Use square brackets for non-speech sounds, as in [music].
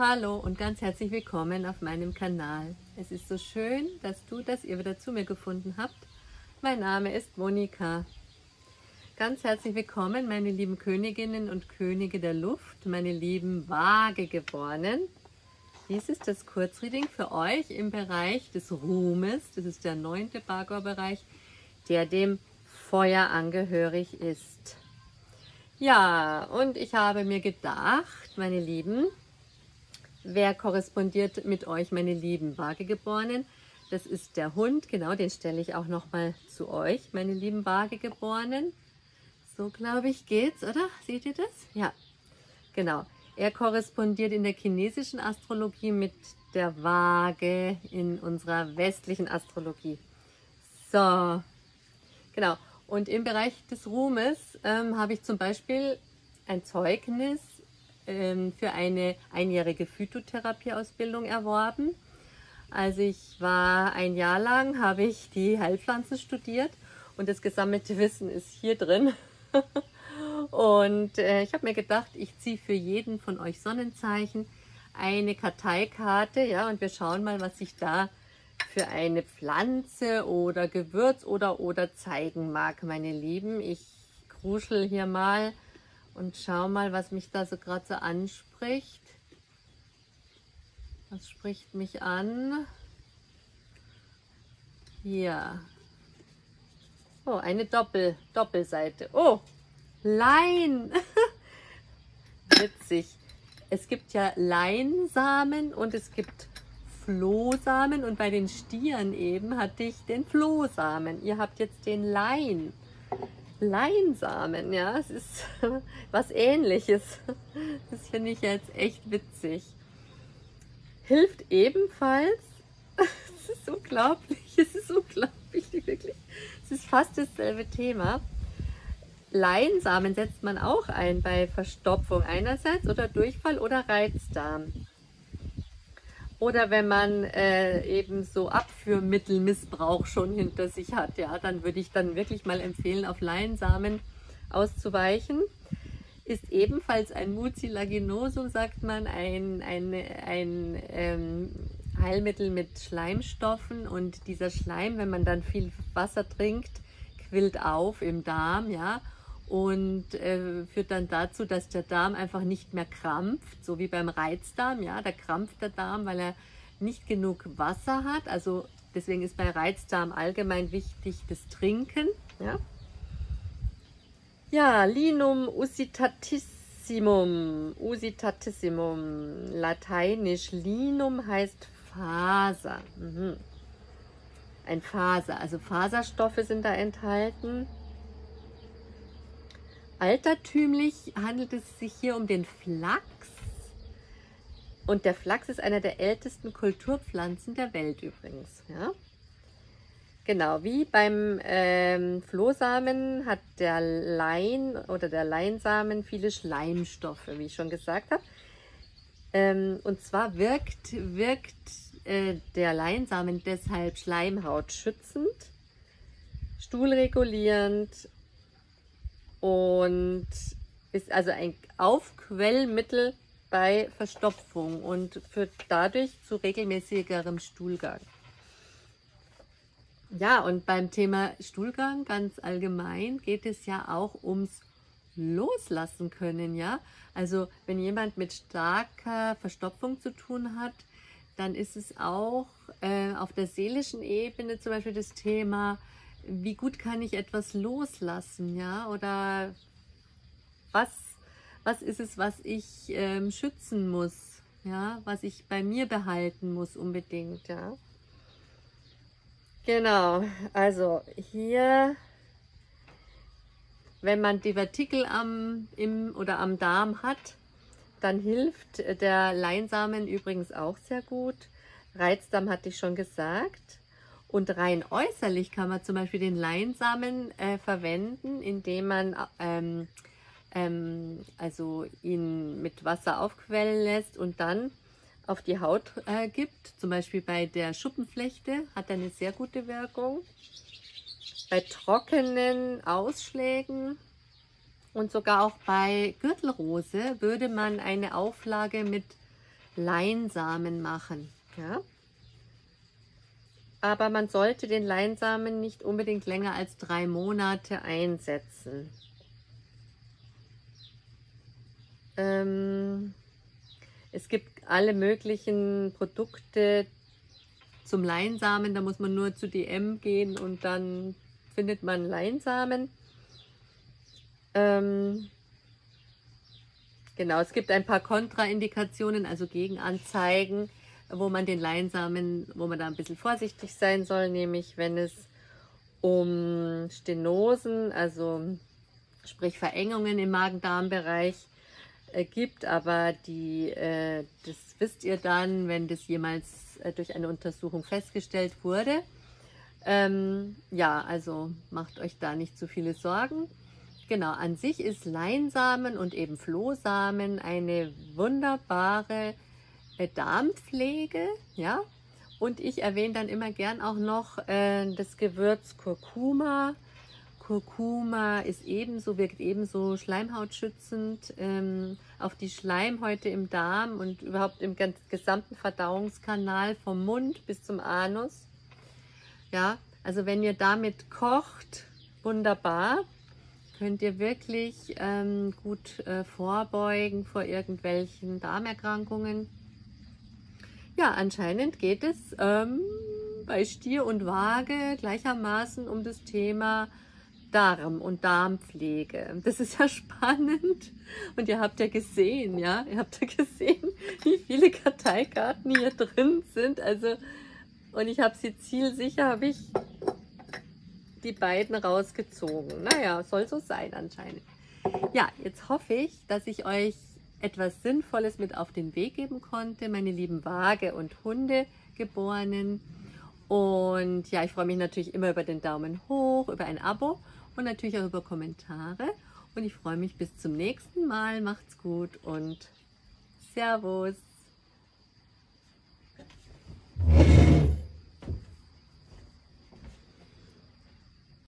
Hallo und ganz herzlich willkommen auf meinem Kanal. Es ist so schön, dass du, dass ihr wieder zu mir gefunden habt. Mein Name ist Monika. Ganz herzlich willkommen, meine lieben Königinnen und Könige der Luft, meine lieben Waagegeborenen. Dies ist das Kurzreading für euch im Bereich des Ruhmes. Das ist der neunte Bagor-Bereich, der dem Feuer angehörig ist. Ja, und ich habe mir gedacht, meine Lieben, wer korrespondiert mit euch, meine lieben Waagegeborenen? Das ist der Hund, genau, den stelle ich auch nochmal zu euch, meine lieben Waagegeborenen. So, glaube ich, geht's, oder? Seht ihr das? Ja, genau. Er korrespondiert in der chinesischen Astrologie mit der Waage in unserer westlichen Astrologie. So, genau. Und im Bereich des Ruhmes ähm, habe ich zum Beispiel ein Zeugnis ähm, für eine einjährige Phytotherapieausbildung erworben. Also ich war ein Jahr lang, habe ich die Heilpflanzen studiert und das gesammelte Wissen ist hier drin. [laughs] und äh, ich habe mir gedacht, ich ziehe für jeden von euch Sonnenzeichen eine Karteikarte, ja, und wir schauen mal, was sich da für eine Pflanze oder Gewürz oder oder zeigen mag, meine Lieben. Ich kruschel hier mal und schau mal, was mich da so gerade so anspricht. Was spricht mich an? Hier. Oh, eine Doppel, Doppelseite. Oh, Lein. [laughs] Witzig. Es gibt ja Leinsamen und es gibt Flohsamen und bei den Stieren eben hatte ich den Flohsamen. Ihr habt jetzt den Lein. Leinsamen, ja, es ist [laughs] was ähnliches. Das finde ich jetzt echt witzig. Hilft ebenfalls. [laughs] Es ist unglaublich, es ist unglaublich, wirklich. Es ist fast dasselbe Thema. Leinsamen setzt man auch ein bei Verstopfung einerseits oder Durchfall oder Reizdarm. Oder wenn man äh, eben so Abführmittelmissbrauch schon hinter sich hat, ja, dann würde ich dann wirklich mal empfehlen, auf Leinsamen auszuweichen. Ist ebenfalls ein Mucilaginosum, sagt man, ein, ein, ein ähm, Heilmittel mit Schleimstoffen und dieser Schleim, wenn man dann viel Wasser trinkt, quillt auf im Darm, ja, und äh, führt dann dazu, dass der Darm einfach nicht mehr krampft, so wie beim Reizdarm. Ja, da krampft der Darm, weil er nicht genug Wasser hat. Also deswegen ist bei Reizdarm allgemein wichtig das Trinken. Ja, ja Linum usitatissimum, usitatissimum, lateinisch Linum heißt Faser. Mhm. Ein Faser, also Faserstoffe sind da enthalten. Altertümlich handelt es sich hier um den Flachs. Und der Flachs ist einer der ältesten Kulturpflanzen der Welt übrigens. Ja? Genau, wie beim ähm, Flohsamen hat der Lein oder der Leinsamen viele Schleimstoffe, wie ich schon gesagt habe. Ähm, und zwar wirkt, wirkt äh, der Leinsamen deshalb schleimhautschützend, stuhlregulierend und ist also ein Aufquellmittel bei Verstopfung und führt dadurch zu regelmäßigerem Stuhlgang. Ja, und beim Thema Stuhlgang ganz allgemein geht es ja auch ums Loslassen können, ja. Also wenn jemand mit starker Verstopfung zu tun hat, dann ist es auch äh, auf der seelischen Ebene zum Beispiel das Thema, wie gut kann ich etwas loslassen, ja, oder was, was ist es, was ich ähm, schützen muss, ja, was ich bei mir behalten muss unbedingt, ja. Genau, also hier, wenn man Divertikel am, im oder am Darm hat, dann hilft der Leinsamen übrigens auch sehr gut. Reizdarm hatte ich schon gesagt. Und rein äußerlich kann man zum Beispiel den Leinsamen äh, verwenden, indem man ähm, ähm, also ihn mit Wasser aufquellen lässt und dann auf die Haut äh, gibt. Zum Beispiel bei der Schuppenflechte hat er eine sehr gute Wirkung. Bei trockenen Ausschlägen und sogar auch bei Gürtelrose würde man eine Auflage mit Leinsamen machen. Ja? Aber man sollte den Leinsamen nicht unbedingt länger als drei Monate einsetzen. Ähm, es gibt alle möglichen Produkte zum Leinsamen. Da muss man nur zu DM gehen und dann findet man Leinsamen. Ähm, genau, es gibt ein paar Kontraindikationen, also Gegenanzeigen, wo man den Leinsamen, wo man da ein bisschen vorsichtig sein soll, nämlich wenn es um Stenosen, also sprich Verengungen im Magen-Darm-Bereich äh, gibt, aber die, äh, das wisst ihr dann, wenn das jemals äh, durch eine Untersuchung festgestellt wurde. Ähm, ja, also macht euch da nicht zu viele Sorgen. Genau, an sich ist Leinsamen und eben Flohsamen eine wunderbare Darmpflege, ja. Und ich erwähne dann immer gern auch noch äh, das Gewürz Kurkuma. Kurkuma ist ebenso, wirkt ebenso schleimhautschützend ähm, auf die Schleimhäute im Darm und überhaupt im gesamten Verdauungskanal vom Mund bis zum Anus. Ja, also wenn ihr damit kocht, wunderbar könnt ihr wirklich ähm, gut äh, vorbeugen vor irgendwelchen Darmerkrankungen. Ja, anscheinend geht es ähm, bei Stier und Waage gleichermaßen um das Thema Darm und Darmpflege. Das ist ja [laughs] spannend. Und ihr habt ja gesehen, ja, ihr habt ja gesehen, [laughs] wie viele Karteikarten hier drin sind. Also, und ich habe sie zielsicher, habe ich die beiden rausgezogen. Naja, soll so sein anscheinend. Ja, jetzt hoffe ich, dass ich euch etwas Sinnvolles mit auf den Weg geben konnte, meine lieben Waage- und Hundegeborenen. Und ja, ich freue mich natürlich immer über den Daumen hoch, über ein Abo und natürlich auch über Kommentare. Und ich freue mich bis zum nächsten Mal. Macht's gut und Servus.